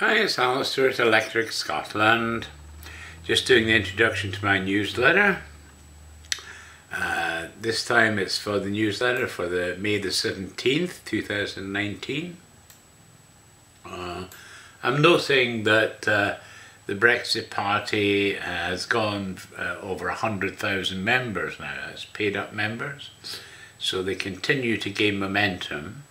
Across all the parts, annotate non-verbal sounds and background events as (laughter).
Hi, it's Alistair at Electric Scotland. Just doing the introduction to my newsletter. Uh, this time it's for the newsletter for the May the 17th, 2019. Uh, I'm noting that uh, the Brexit Party has gone uh, over 100,000 members now, as paid up members. So they continue to gain momentum.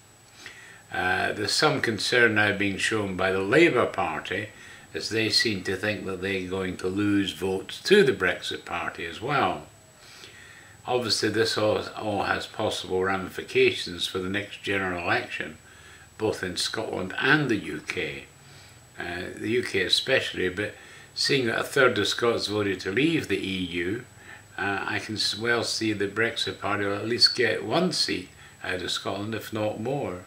Uh, there's some concern now being shown by the Labour Party as they seem to think that they're going to lose votes to the Brexit Party as well. Obviously this all, all has possible ramifications for the next general election, both in Scotland and the UK. Uh, the UK especially, but seeing that a third of Scots voted to leave the EU, uh, I can well see the Brexit Party will at least get one seat out of Scotland, if not more.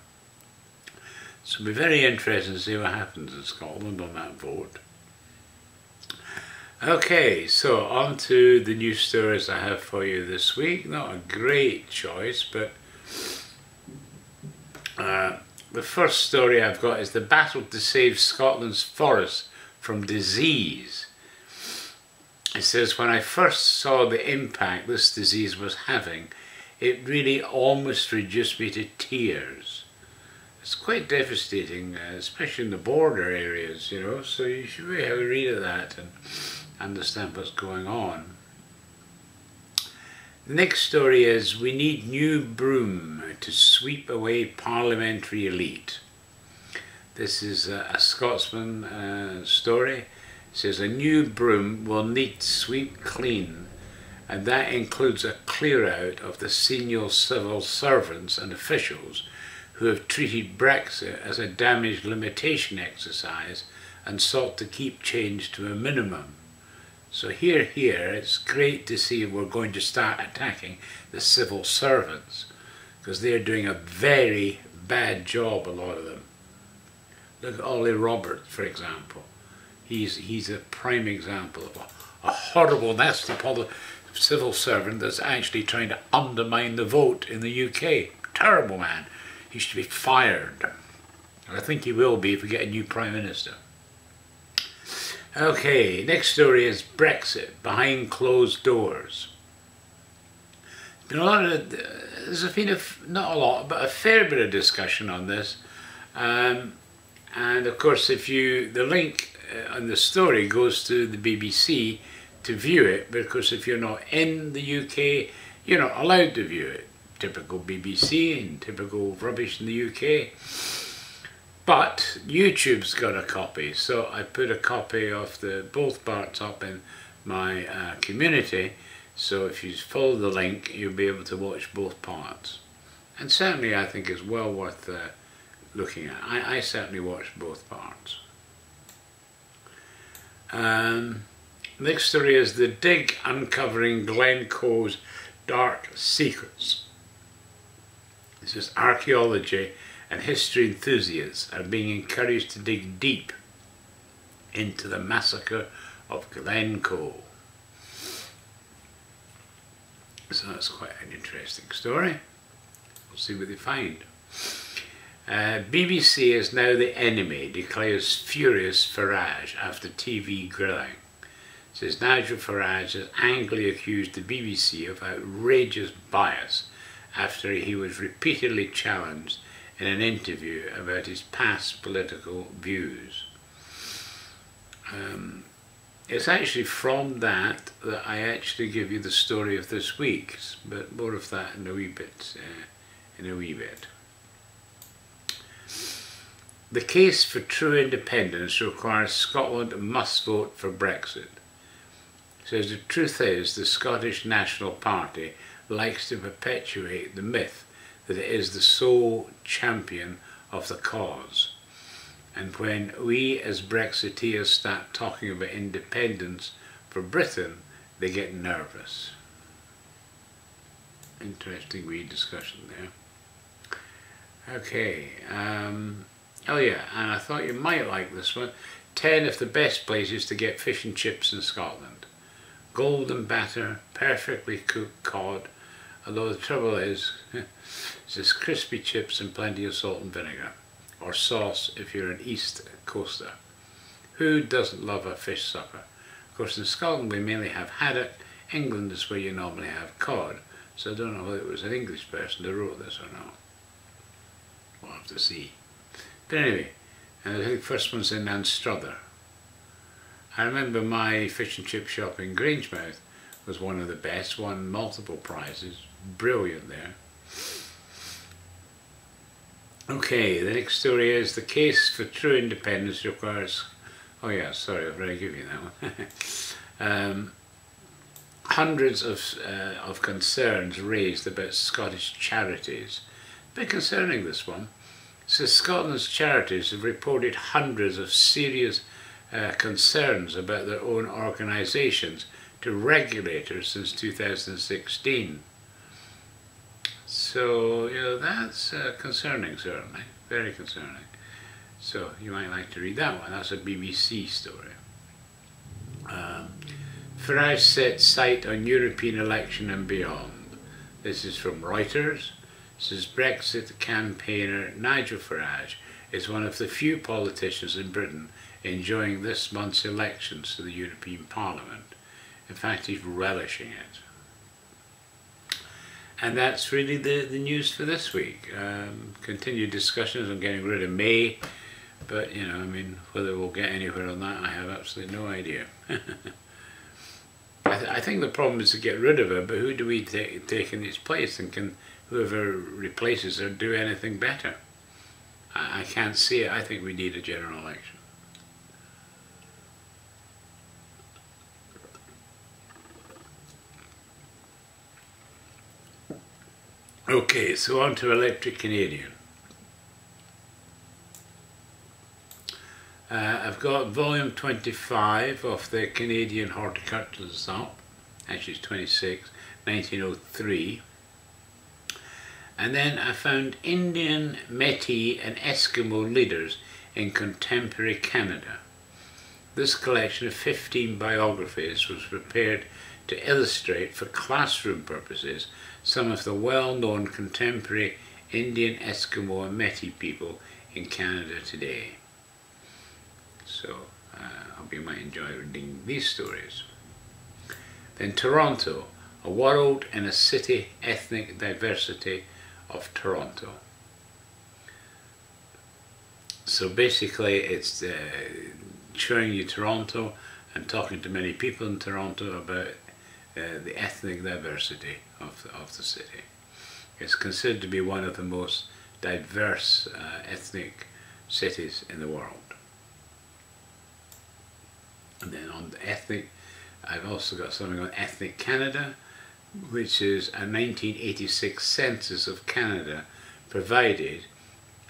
So it'll be very interesting to see what happens in Scotland on that vote. Okay, so on to the new stories I have for you this week. Not a great choice, but uh, the first story I've got is the battle to save Scotland's forests from disease. It says, when I first saw the impact this disease was having, it really almost reduced me to tears it's quite devastating, uh, especially in the border areas, you know, so you should really have a read of that and understand what's going on. The next story is We need new broom to sweep away parliamentary elite. This is a, a Scotsman uh, story. It says a new broom will need sweep clean and that includes a clear out of the senior civil servants and officials who have treated Brexit as a damage limitation exercise and sought to keep change to a minimum. So here, here, it's great to see we're going to start attacking the civil servants because they're doing a very bad job, a lot of them. Look at Ollie Roberts, for example. He's, he's a prime example of a, a horrible, nasty civil servant that's actually trying to undermine the vote in the UK. Terrible man. He should be fired. And I think he will be if we get a new Prime Minister. Okay, next story is Brexit, behind closed doors. There's been a lot of, there's been a, not a lot, but a fair bit of discussion on this. Um, and of course, if you, the link uh, on the story goes to the BBC to view it, because if you're not in the UK, you're not allowed to view it typical BBC and typical rubbish in the UK. But YouTube's got a copy, so I put a copy of the both parts up in my uh, community. So if you follow the link, you'll be able to watch both parts. And certainly I think it's well worth uh, looking at. I, I, certainly watched both parts. Um, next story is The Dig Uncovering Glencoe's Dark Secrets. This is archaeology and history enthusiasts are being encouraged to dig deep into the massacre of Glencoe. So that's quite an interesting story. We'll see what they find. Uh, BBC is now the enemy, declares furious Farage after TV grilling. Says Nigel Farage has angrily accused the BBC of outrageous bias after he was repeatedly challenged in an interview about his past political views. Um, it's actually from that that I actually give you the story of this week, but more of that in a wee bit. Uh, in a wee bit. The case for true independence requires Scotland must vote for Brexit. So the truth is the Scottish National Party likes to perpetuate the myth that it is the sole champion of the cause. And when we as Brexiteers start talking about independence for Britain, they get nervous. Interesting wee discussion there. Okay, um, oh yeah, and I thought you might like this one. 10 of the best places to get fish and chips in Scotland. Golden batter, perfectly cooked cod, Although the trouble is, (laughs) it's just crispy chips and plenty of salt and vinegar, or sauce if you're an East Coaster. Who doesn't love a fish supper? Of course, in Scotland we mainly have haddock. England is where you normally have cod. So I don't know whether it was an English person that wrote this or not. We'll have to see. But anyway, I think the first one's in Anstruther. I remember my fish and chip shop in Grangemouth was one of the best, won multiple prizes. Brilliant there. Okay, the next story is the case for true independence requires. Oh yeah, sorry, I've already given you that one. (laughs) um, hundreds of uh, of concerns raised about Scottish charities. A bit concerning this one. So Scotland's charities have reported hundreds of serious uh, concerns about their own organisations to regulators since 2016. So, you know, that's uh, concerning, certainly. Very concerning. So, you might like to read that one. That's a BBC story. Um, Farage sets sight on European election and beyond. This is from Reuters. Says Brexit campaigner Nigel Farage is one of the few politicians in Britain enjoying this month's elections to the European Parliament. In fact, he's relishing it. And that's really the, the news for this week. Um, continued discussions on getting rid of May, but you know, I mean, whether we'll get anywhere on that, I have absolutely no idea. (laughs) I, th I, think the problem is to get rid of her, but who do we take, take in its place, and can whoever replaces her do anything better? I, I can't see it. I think we need a general election. Okay, so on to Electric Canadian. Uh, I've got volume 25 of the Canadian Horticulturalist up, actually it's 26, 1903. And then I found Indian, Métis and Eskimo leaders in contemporary Canada. This collection of 15 biographies was prepared to illustrate for classroom purposes some of the well-known contemporary Indian, Eskimo and Métis people in Canada today. So uh, I hope you might enjoy reading these stories. Then Toronto, a world and a city ethnic diversity of Toronto. So basically it's uh, showing you Toronto and talking to many people in Toronto about uh, the ethnic diversity of the, of the city. It's considered to be one of the most diverse uh, ethnic cities in the world. And then on the ethnic, I've also got something on Ethnic Canada, which is a 1986 census of Canada provided,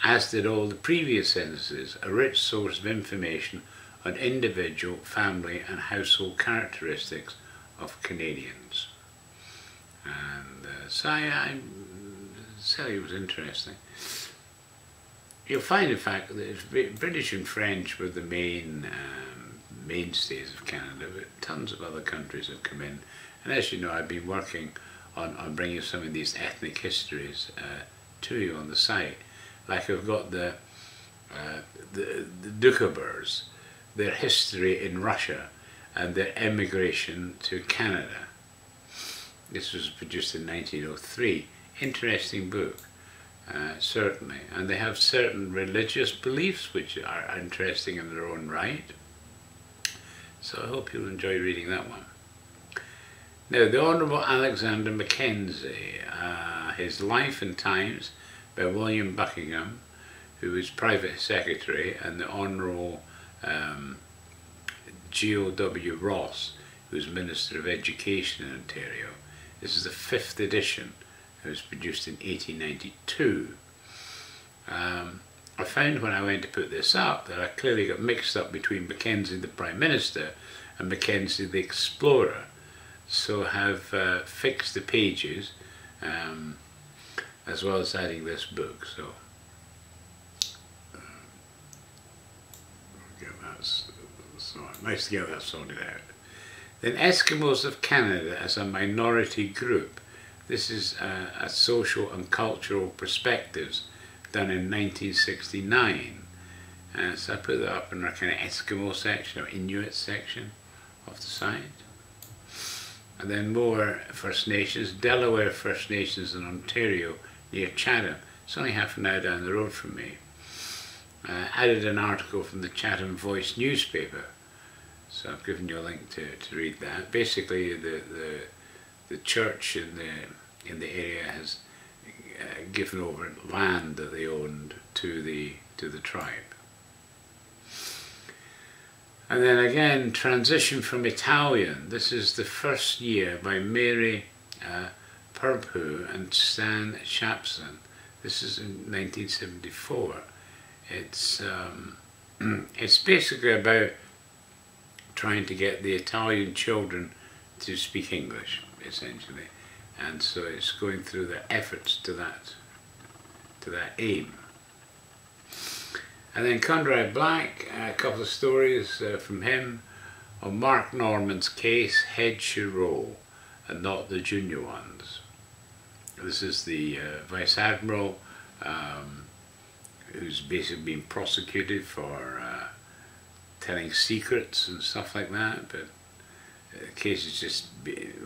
as did all the previous censuses, a rich source of information on individual, family and household characteristics of Canadians. And uh, so I, I it was interesting. You'll find, in fact, that British and French were the main um, mainstays of Canada, but tons of other countries have come in. And as you know, I've been working on, on bringing some of these ethnic histories uh, to you on the site. Like I've got the, uh, the, the their history in Russia, and their emigration to Canada. This was produced in 1903. Interesting book, uh, certainly. And they have certain religious beliefs which are interesting in their own right. So I hope you'll enjoy reading that one. Now, the Honourable Alexander Mackenzie, uh, his Life and Times by William Buckingham, who was private secretary, and the Honourable um, G.O.W. Ross, who was Minister of Education in Ontario. This is the fifth edition. It was produced in 1892. Um, I found when I went to put this up that I clearly got mixed up between Mackenzie the Prime Minister and Mackenzie the Explorer. So have uh, fixed the pages um, as well as adding this book. So nice to that sorted out. Then Eskimos of Canada as a minority group. This is a, a social and cultural perspectives done in 1969. And so I put that up in our kind of Eskimo section or Inuit section of the site. And then more First Nations, Delaware First Nations in Ontario near Chatham. It's only half an hour down the road from me. Uh, added an article from the Chatham Voice newspaper. So I've given you a link to, to read that. Basically, the, the, the church in the, in the area has uh, given over land that they owned to the, to the tribe. And then again, transition from Italian. This is the first year by Mary uh, and Stan Shapson. This is in 1974. It's um, (clears throat) it's basically about trying to get the Italian children to speak English, essentially, and so it's going through the efforts to that to that aim. And then Conrad Black, a couple of stories uh, from him on Mark Norman's case, Head should roll, and not the junior ones. This is the uh, Vice Admiral um, who's basically been prosecuted for uh, telling secrets and stuff like that, but the case is just,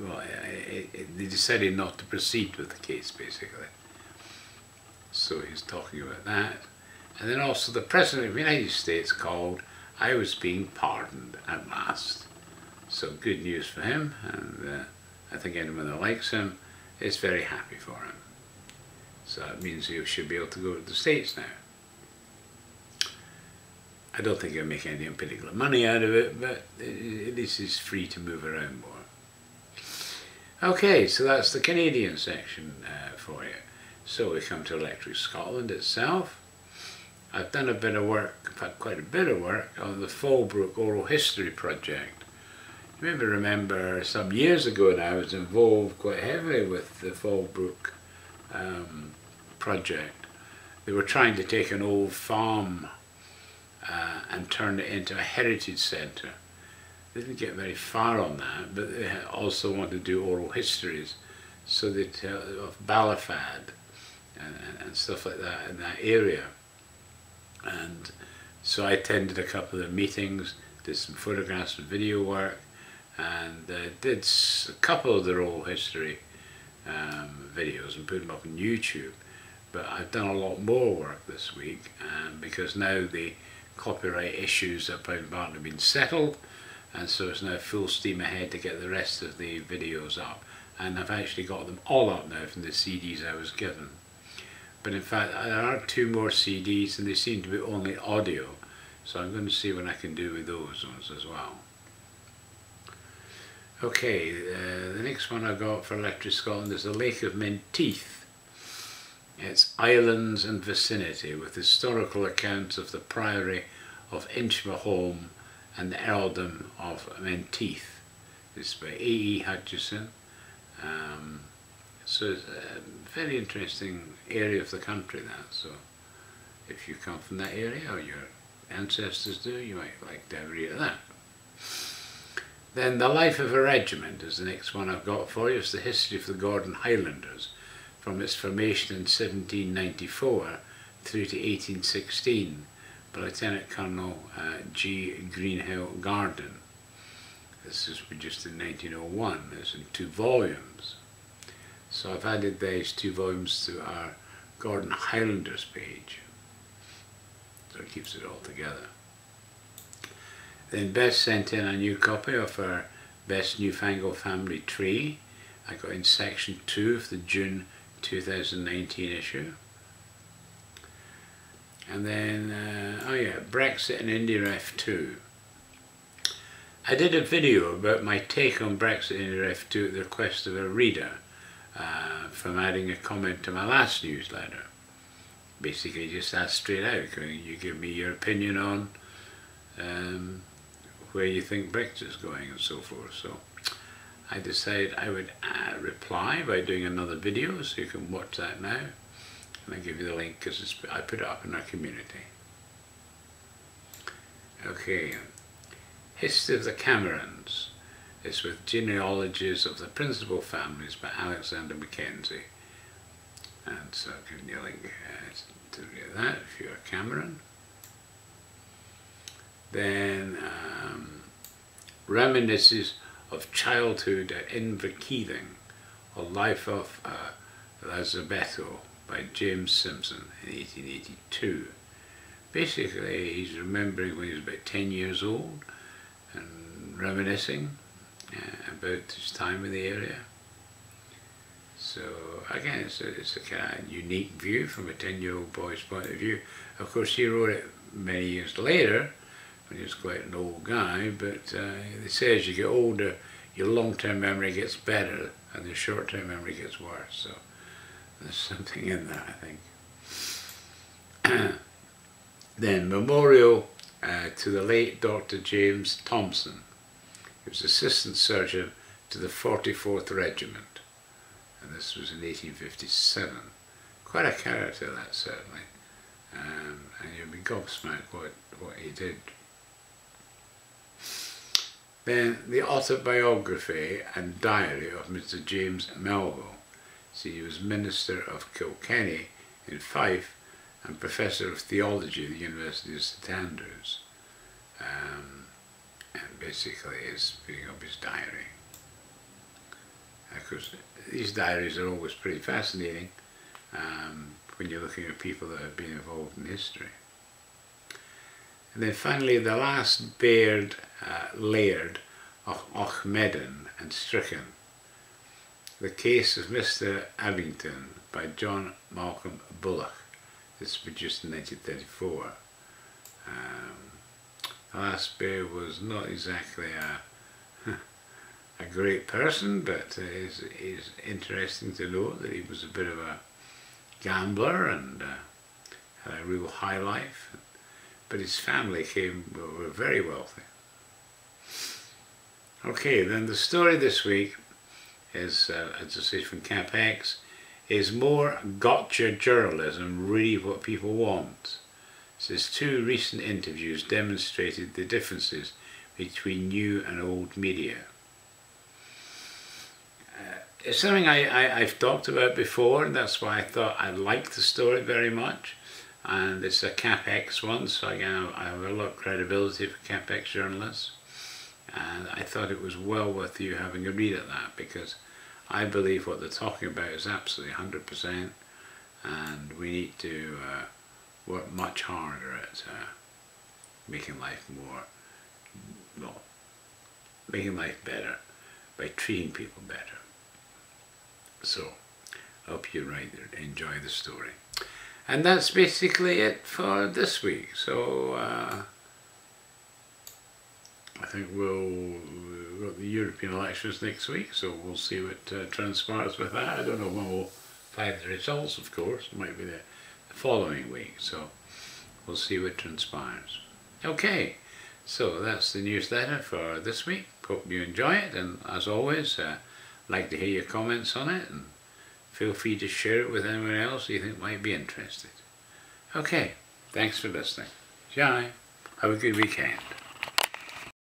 well, it, it, they decided not to proceed with the case basically. So he's talking about that. And then also the President of the United States called, I was being pardoned at last. So good news for him, and uh, I think anyone that likes him is very happy for him. So it means he should be able to go to the States now. I don't think he'll make any particular money out of it, but at least he's free to move around more. Okay, so that's the Canadian section uh, for you. So we come to Electric Scotland itself. I've done a bit of work, in fact quite a bit of work, on the Fallbrook Oral History Project. You maybe remember some years ago now I was involved quite heavily with the Fallbrook um, project. They were trying to take an old farm uh, and turned it into a heritage centre. They didn't get very far on that, but they also wanted to do oral histories so they tell of Balafad and, and stuff like that in that area. And so I attended a couple of the meetings, did some photographs and video work, and uh, did a couple of their oral history um, videos and put them up on YouTube. But I've done a lot more work this week um, because now the copyright issues have apparently been settled and so it's now full steam ahead to get the rest of the videos up and I've actually got them all up now from the CDs I was given. But in fact, there are two more CDs and they seem to be only audio. So I'm going to see what I can do with those ones as well. Okay, uh, the next one I got for Electric Scotland is the Lake of Menteith. It's islands and vicinity with historical accounts of the Priory of Inchmahome and the earldom of Menteith. This is by A. E. Hutchison. Um, so it's a very interesting area of the country that, so if you come from that area or your ancestors do, you might like to read that. Then The Life of a Regiment is the next one I've got for you. It's the history of the Gordon Highlanders from its formation in 1794 through to 1816 by Lieutenant Colonel uh, G. Greenhill Gardyne. This was produced in 1901. It's in two volumes. So I've added these two volumes to our Gordon Highlanders page. So it keeps it all together. Then Beth sent in a new copy of our Beth's Newfangled Family Tree. I got in section 2 of the June 2019 issue. And then, uh, oh yeah, Brexit and IndyRef 2. I did a video about my take on Brexit and IndyRef 2 at the request of a reader uh, from adding a comment to my last newsletter. Basically just asked straight out, can you give me your opinion on um, where you think Brexit is going and so forth. So I decided I would uh, reply by doing another video so you can watch that now. And I give you the link because I put it up in our community. Okay, History of the Camerons. It's with genealogies of the principal families by Alexander Mackenzie. And so I'll give you a link uh, to that if you're a Cameron. Then um, Reminiscences of Childhood at Inverkeithing, or Life of uh, Lazaretto by James Simpson in 1882. Basically, he's remembering when he was about 10 years old and reminiscing uh, about his time in the area. So again, it's a, it's a kind of unique view from a 10-year-old boy's point of view. Of course, he wrote it many years later, when he was quite an old guy, but uh, they say as you get older, your long-term memory gets better and your short-term memory gets worse. So there's something in that, I think. (clears throat) then memorial uh, to the late Dr. James Thompson. He was assistant surgeon to the 44th Regiment, and this was in 1857. Quite a character, that certainly, um, and you'll be gobsmacked what, what he did. Then the autobiography and diary of Mr. James Melville. See, he was Minister of Kilrenny in Fife and Professor of Theology at the University of St Andrews. Um, and basically is putting up his diary. Because these diaries are always pretty fascinating um, when you're looking at people that have been involved in history. And then finally, the last baird uh, laird of Auchmedden and Strichen. The Case of Mr. Abington by John Malcolm Bulloch. This was produced in 1934. Um, the last bear was not exactly a, (laughs) a great person, but it's, it's interesting to note that he was a bit of a gambler and uh, had a real high life. But his family came were very wealthy. Okay, then the story this week is, uh, as I say from CapX, is more gotcha journalism really what people want? Says two recent interviews demonstrated the differences between new and old media. Uh, it's something I, I, have talked about before, and that's why I thought I liked the story very much. And it's a CapX one, so I have a lot of credibility for CapX journalists. And I thought it was well worth you having a read at that because I believe what they're talking about is absolutely 100% and we need to uh, work much harder at uh, making life more, well, making life better by treating people better. So, I hope you enjoy the story. And that's basically it for this week. So, uh, I think we'll we've got the European elections next week, so we'll see what uh, transpires with that. I don't know when we'll find the results, of course. It might be the, the following week, so we'll see what transpires. Okay, so that's the newsletter for this week. Hope you enjoy it, and as always, uh, like to hear your comments on it, and feel free to share it with anyone else you think might be interested. Okay, thanks for listening. Bye. Have a good weekend.